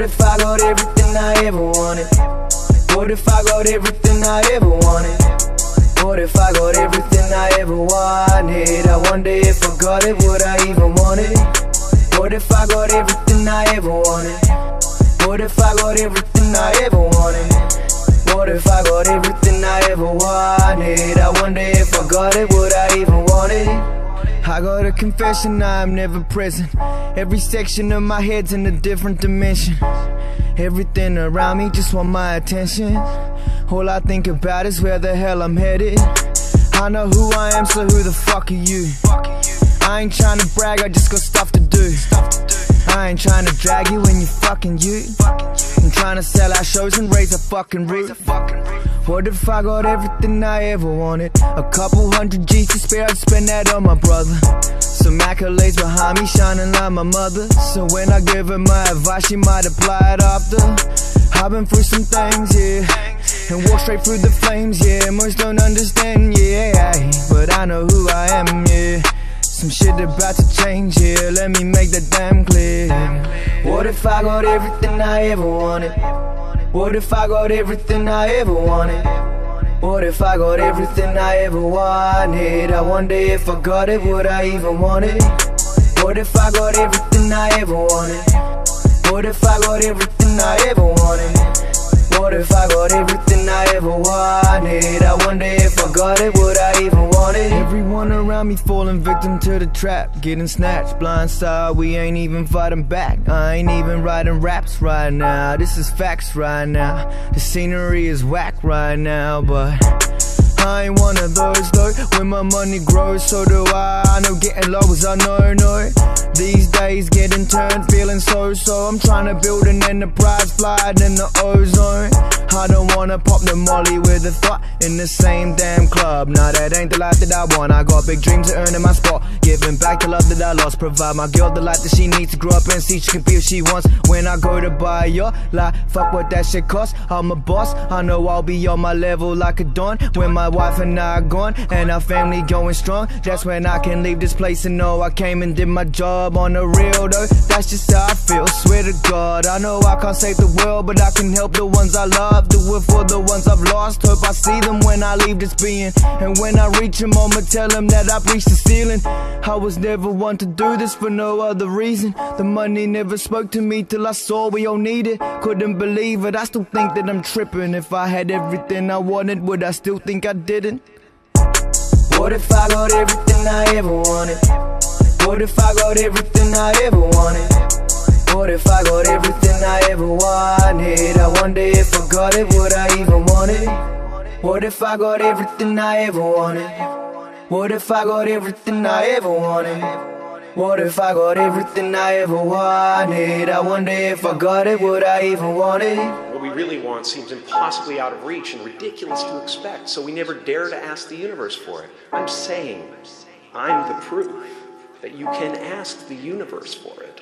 What if I got everything I ever wanted? What if I got everything I ever wanted? What if I got everything I ever wanted? I wonder if I got it, would I even want it? What if I got everything I ever wanted? What if I got everything I ever wanted? What if I got everything I ever wanted? I wonder if I got it, would I even? I got a confession, I'm never present. Every section of my head's in a different dimension. Everything around me just want my attention. All I think about is where the hell I'm headed. I know who I am, so who the fuck are you? I ain't trying to brag, I just got stuff to do. I ain't trying to drag you when you fucking you. I'm trying to sell our shows and raise a fucking roof. What if I got everything I ever wanted? A couple hundred G's to spare, I'd spend that on my brother. Some accolades behind me, shining like my mother. So when I give her my advice, she might apply it after. I've been through some things, yeah. And walk straight through the flames, yeah. Most don't understand, yeah. But I know who I am, yeah. Some shit about to change, yeah. Let me make that damn clear. What if I got everything I ever wanted? What if I got everything I ever wanted? What if I got everything I ever wanted? I wonder if I got it, would I even want it? What if I got everything I ever wanted? What if I got everything I ever wanted? What if I got everything ever wanted? I wonder if I got it, would I even want it? Everyone around me falling victim to the trap Getting snatched, blindside, we ain't even fighting back I ain't even writing raps right now This is facts right now The scenery is whack right now, but I ain't one of those though. When my money grows, so do I. I know getting low is I no. These days getting turned, feeling so so. I'm trying to build an enterprise, flying in the ozone. Wanna pop the molly with a thought in the same damn club. Nah, that ain't the life that I want. I got big dreams of earning my spot. Back the love that I lost. Provide my girl the life that she needs to grow up and see she can be what she wants. When I go to buy your life, fuck what that shit costs. I'm a boss. I know I'll be on my level like a dawn. When my wife and I are gone and our family going strong, that's when I can leave this place and know I came and did my job on the real though. That's just how I feel. Swear to God, I know I can't save the world, but I can help the ones I love. Do it for the ones I've lost. Hope I see them when I leave this being. And when I reach them, I'ma tell them that I've reached the ceiling. I was never one to do this for no other reason. The money never spoke to me till I saw we all need it. Couldn't believe it. I still think that I'm tripping. If I had everything I wanted, would I still think I didn't? What if I got everything I ever wanted? What if I got everything I ever wanted? What if I got everything I ever wanted? I wonder if I got it, would I even want it? What if I got everything I ever wanted? What if I got everything I ever wanted? What if I got everything I ever wanted? I wonder if I got it, would I even want it? What we really want seems impossibly out of reach and ridiculous to expect, so we never dare to ask the universe for it. I'm saying I'm the proof that you can ask the universe for it.